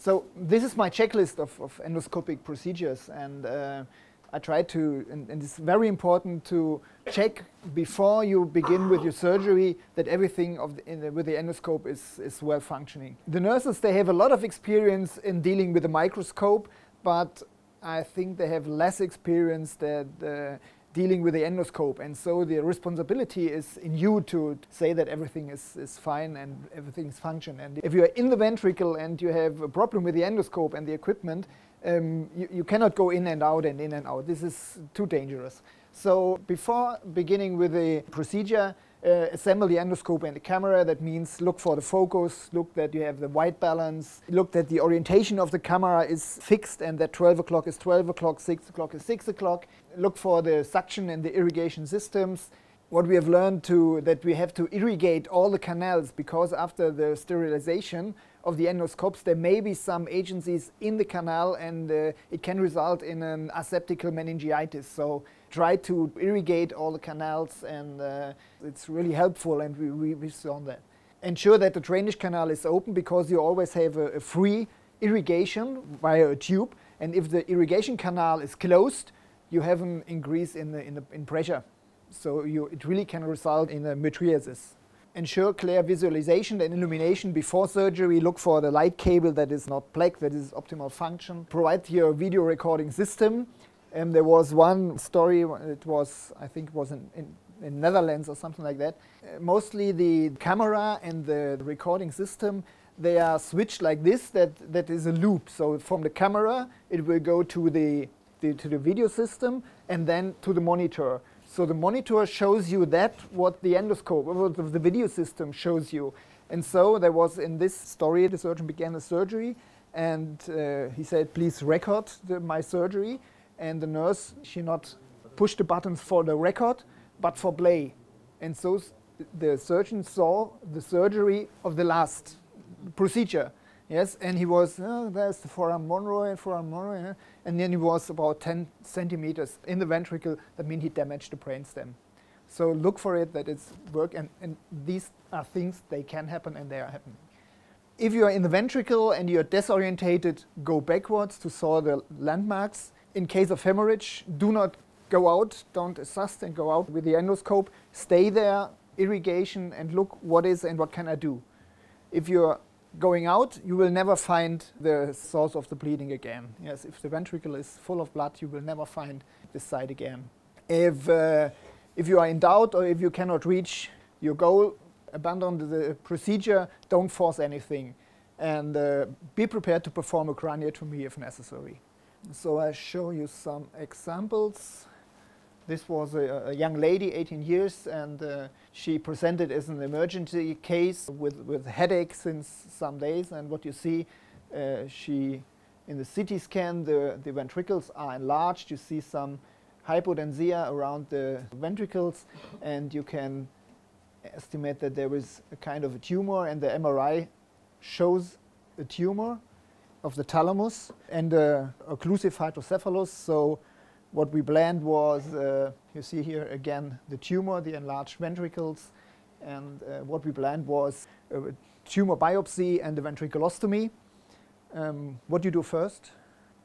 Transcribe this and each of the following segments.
So this is my checklist of, of endoscopic procedures, and uh, I try to, and, and, it's very important to check before you begin with your surgery that everything the, the, with the endoscope is, is well functioning. The nurses, they have a lot of experience in dealing with the microscope, but I think they have less experience that uh, dealing with the endoscope. And so the responsibility is in you to say that everything is, is fine and everything is function. And if you're in the ventricle and you have a problem with the endoscope and the equipment, um, you, you cannot go in and out and in and out. This is too dangerous. So before beginning with the procedure, uh, assemble the endoscope and the camera. That means look for the focus, look that you have the white balance, look that the orientation of the camera is fixed and that 12 o'clock is 12 o'clock, 6 o'clock is 6 o'clock. Look for the suction and the irrigation systems. What we have learned to that we have to irrigate all the canals because after the sterilization of the endoscopes there may be some agencies in the canal and uh, it can result in an aseptical meningitis. So try to irrigate all the canals and uh, it's really helpful and we, we, we saw that. Ensure that the drainage canal is open because you always have a, a free irrigation via a tube and if the irrigation canal is closed you have an increase in, the, in, the, in pressure. So you, it really can result in a mydriasis ensure clear visualization and illumination before surgery. Look for the light cable that is not black, that is optimal function. Provide your video recording system and there was one story, it was, I think it was in, in, in Netherlands or something like that. Uh, mostly the camera and the, the recording system, they are switched like this, that, that is a loop. So from the camera, it will go to the, the, to the video system and then to the monitor. So the monitor shows you that what the endoscope, what the video system shows you. And so there was in this story, the surgeon began the surgery and uh, he said, please record the, my surgery and the nurse, she not pushed the buttons for the record, but for play. And so the surgeon saw the surgery of the last procedure. Yes, and he was, oh, there's the foramen Monro and foramen Monro, yeah? and then he was about 10 centimeters in the ventricle. That means he damaged the brainstem. So look for it that it's work, and, and these are things, they can happen and they are happening. If you are in the ventricle and you're disorientated, go backwards to saw the landmarks in case of hemorrhage, do not go out, don't assist and go out with the endoscope. Stay there, irrigation, and look what is and what can I do. If you're going out, you will never find the source of the bleeding again. Yes, if the ventricle is full of blood, you will never find this site again. If, uh, if you are in doubt or if you cannot reach your goal, abandon the procedure, don't force anything, and uh, be prepared to perform a craniotomy if necessary. So I show you some examples. This was a, a young lady, 18 years, and uh, she presented as an emergency case with, with headache since some days. And what you see, uh, she in the CT scan, the, the ventricles are enlarged. You see some hypodensia around the ventricles, and you can estimate that there is a kind of a tumor, and the MRI shows a tumor of the thalamus and uh, occlusive hydrocephalus. So what we planned was, uh, you see here again the tumor, the enlarged ventricles, and uh, what we planned was a tumor biopsy and the ventriculostomy. Um, what do you do first?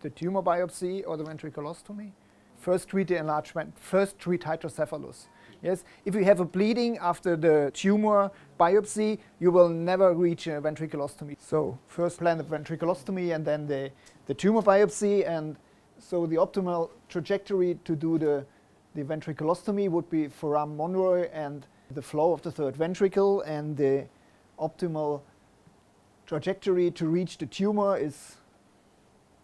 The tumor biopsy or the ventriculostomy? First treat the enlargement, first treat hydrocephalus. Yes, if you have a bleeding after the tumor biopsy, you will never reach a ventriculostomy. So first plan the ventriculostomy and then the, the tumor biopsy. And so the optimal trajectory to do the, the ventriculostomy would be foramen Monro and the floor of the third ventricle. And the optimal trajectory to reach the tumor is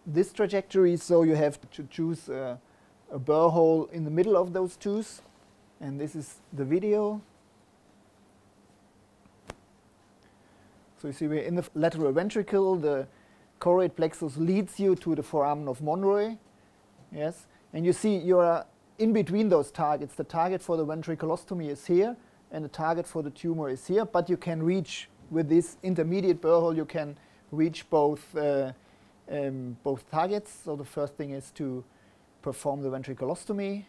this trajectory. So you have to choose a, a burr hole in the middle of those tubes and this is the video. So you see we're in the lateral ventricle, the choroid plexus leads you to the foramen of Monro, yes, and you see you're in between those targets. The target for the ventriculostomy is here, and the target for the tumor is here, but you can reach, with this intermediate burr hole, you can reach both, uh, um, both targets. So the first thing is to perform the ventriculostomy,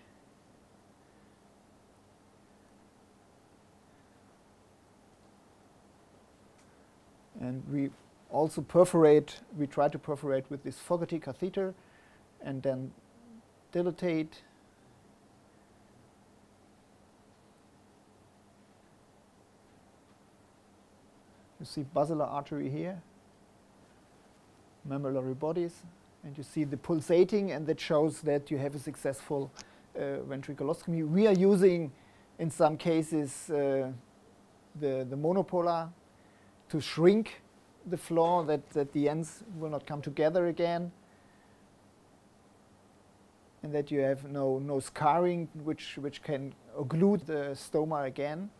and we also perforate, we try to perforate with this Fogarty catheter and then dilatate. You see basilar artery here, mammillary bodies, and you see the pulsating, and that shows that you have a successful uh, ventriculostomy. We are using, in some cases, uh, the, the monopolar to shrink the floor that, that the ends will not come together again and that you have no, no scarring which, which can occlude the stoma again.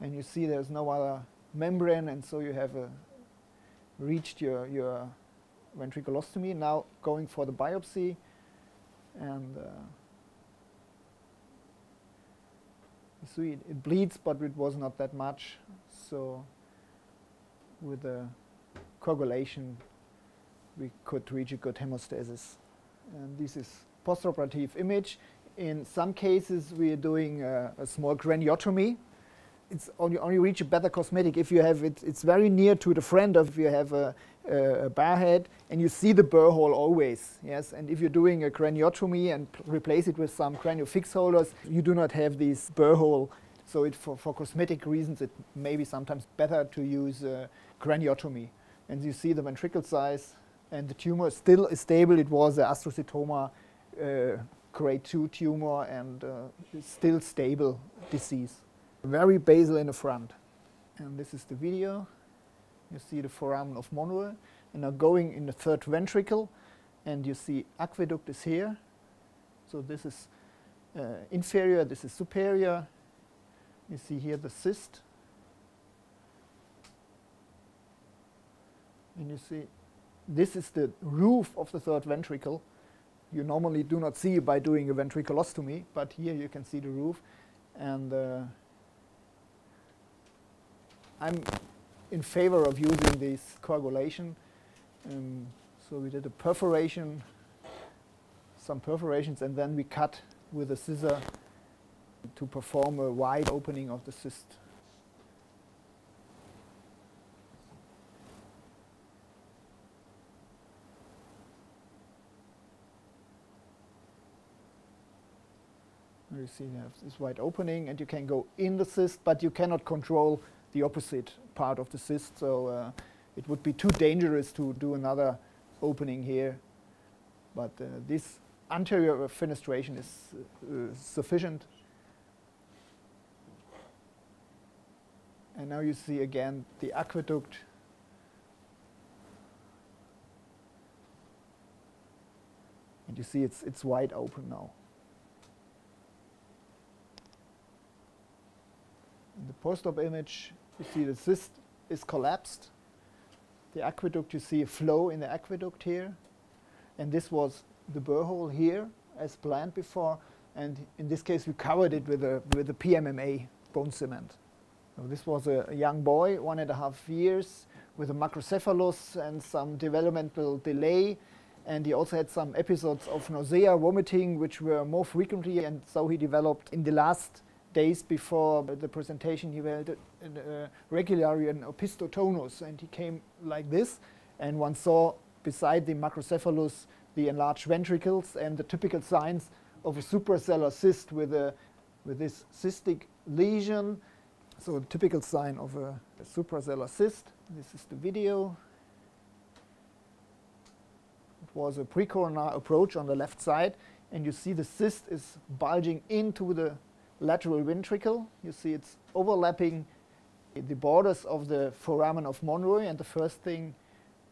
And you see there's no other membrane and so you have uh, reached your, your ventriculostomy. Now going for the biopsy and uh, see it, it, bleeds but it was not that much so with the coagulation we could reach a good hemostasis. And this is postoperative image. In some cases we are doing a, a small craniotomy it's only, only reach a better cosmetic if you have it, it's very near to the friend of if you have a, a, a bar head and you see the burr hole always, yes, and if you're doing a craniotomy and replace it with some cranial fix holders, you do not have this burr hole. So it, for, for cosmetic reasons, it may be sometimes better to use uh, craniotomy. And you see the ventricle size and the tumor still is stable. It was an astrocytoma uh, grade 2 tumor and uh, still stable disease very basal in the front. And this is the video. You see the foramen of Monro. And now going in the third ventricle, and you see aqueduct is here. So this is uh, inferior, this is superior. You see here the cyst. And you see this is the roof of the third ventricle. You normally do not see by doing a ventriculostomy, but here you can see the roof. And uh, I'm in favor of using this coagulation. Um, so we did a perforation, some perforations, and then we cut with a scissor to perform a wide opening of the cyst. You see you have this wide opening and you can go in the cyst, but you cannot control the opposite part of the cyst. So uh, it would be too dangerous to do another opening here. But uh, this anterior fenestration is uh, sufficient. And now you see again the aqueduct and you see it's, it's wide open now. In the post-op image, you see the cyst is collapsed. The aqueduct, you see a flow in the aqueduct here. And this was the burr hole here, as planned before. And in this case, we covered it with a, with a PMMA bone cement. So this was a, a young boy, one and a half years, with a macrocephalus and some developmental delay. And he also had some episodes of nausea, vomiting, which were more frequently. And so he developed in the last days before the presentation, he had uh, regularly an opisthotonus, and he came like this, and one saw beside the macrocephalus the enlarged ventricles and the typical signs of a suprasellar cyst with, a, with this cystic lesion. So the typical sign of a, a cyst. This is the video. It was a precoronar approach on the left side, and you see the cyst is bulging into the lateral ventricle. You see it's overlapping the borders of the foramen of Monro, and the first thing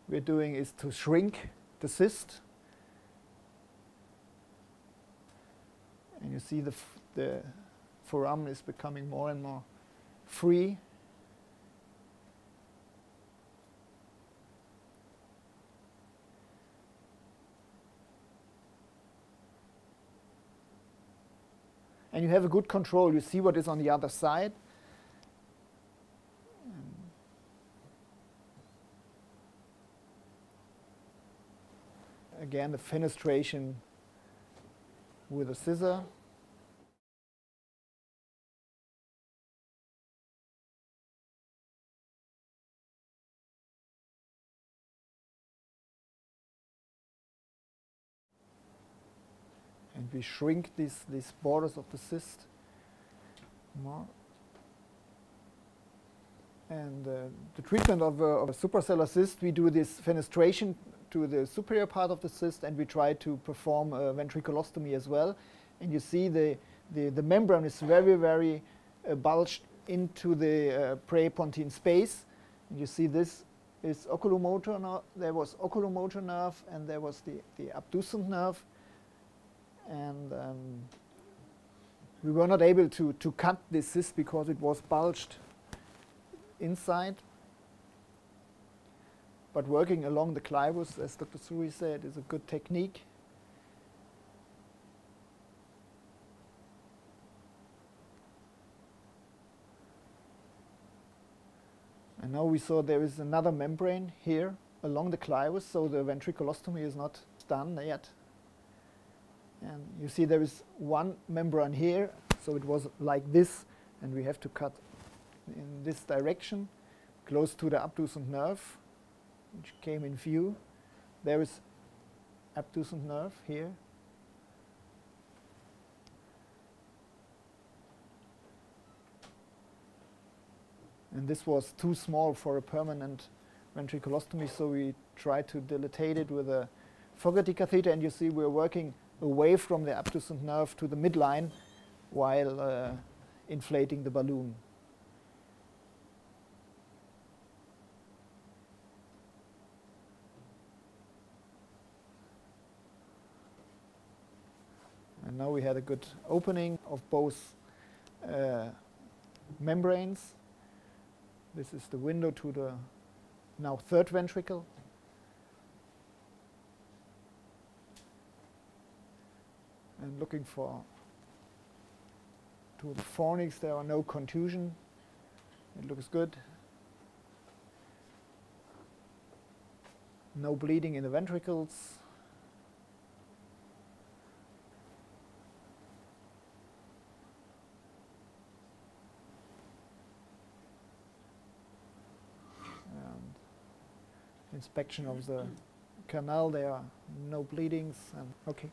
we're doing is to shrink the cyst. And you see the, the foramen is becoming more and more free. And you have a good control. You see what is on the other side. Again, the fenestration with a scissor. And we shrink these, these borders of the cyst more. And uh, the treatment of, uh, of a suprasellar cyst, we do this fenestration to the superior part of the cyst and we try to perform a ventriculostomy as well. And you see the, the, the membrane is very, very uh, bulged into the uh, prepontine space. And you see this is oculomotor nerve. There was oculomotor nerve and there was the, the abducent nerve. And um, we were not able to, to cut this cyst because it was bulged inside. But working along the clivus, as Dr. Suri said, is a good technique. And now we saw there is another membrane here along the clivus, so the ventriculostomy is not done yet. And you see there is one membrane here, so it was like this, and we have to cut in this direction, close to the abducent nerve, which came in view. There is abducent nerve here. And this was too small for a permanent ventriculostomy, so we tried to dilatate it with a Fogarty catheter, and you see we're working away from the abducent nerve to the midline while uh, inflating the balloon. And now we had a good opening of both uh, membranes. This is the window to the now third ventricle. And looking for to the fornix, there are no contusion. It looks good. No bleeding in the ventricles. inspection of the canal, there are no bleedings. And okay.